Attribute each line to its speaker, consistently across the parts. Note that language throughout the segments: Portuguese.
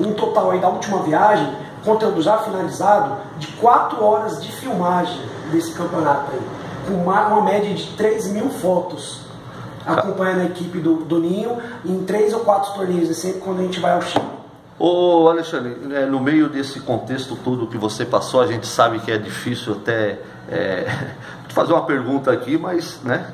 Speaker 1: um total aí da última viagem, conteúdo já finalizado, de 4 horas de filmagem desse campeonato aí, com uma, uma média de 3 mil fotos acompanhando a equipe do, do Ninho em três ou quatro torneios, é sempre quando a gente vai ao Chile.
Speaker 2: Ô Alexandre, é, no meio desse contexto todo que você passou, a gente sabe que é difícil até é, fazer uma pergunta aqui, mas né,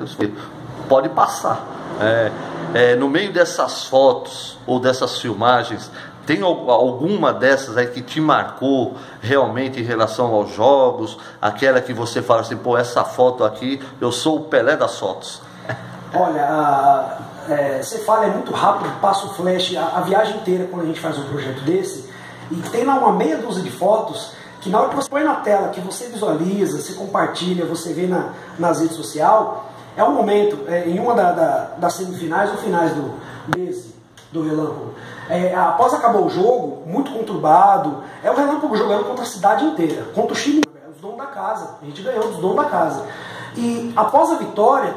Speaker 2: pode passar. É, é, no meio dessas fotos ou dessas filmagens, tem alguma dessas aí que te marcou realmente em relação aos jogos? Aquela que você fala assim, pô, essa foto aqui, eu sou o Pelé das fotos.
Speaker 1: Olha, é, você fala é muito rápido, passa o flash a, a, viagem inteira quando a gente faz um projeto desse, e tem lá uma meia dúzia de fotos que na hora que você põe na tela, que você visualiza, você compartilha, você vê na, nas redes sociais, é um momento, é, em uma da, da, das semifinais ou finais do desse, do Relâmpago, é, após acabar o jogo, muito conturbado, é o Relâmpago jogando contra a cidade inteira, contra o Chile, os donos da casa, a gente ganhou dos donos da casa. E após a vitória,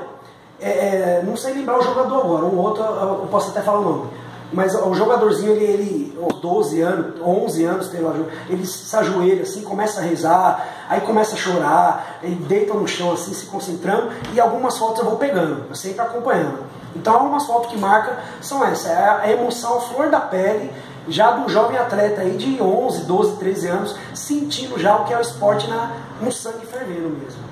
Speaker 1: é, é, não sei lembrar o jogador agora, um outro eu posso até falar o nome. Mas o jogadorzinho, ele, ele 12 anos, 11 anos, tem lá, ele se ajoelha assim, começa a rezar, aí começa a chorar, ele deita no chão assim, se concentrando, e algumas fotos eu vou pegando, eu sempre acompanhando. Então algumas fotos que marcam são essas, é a emoção a flor da pele, já do jovem atleta aí de 11, 12, 13 anos, sentindo já o que é o esporte na, no sangue fervendo mesmo.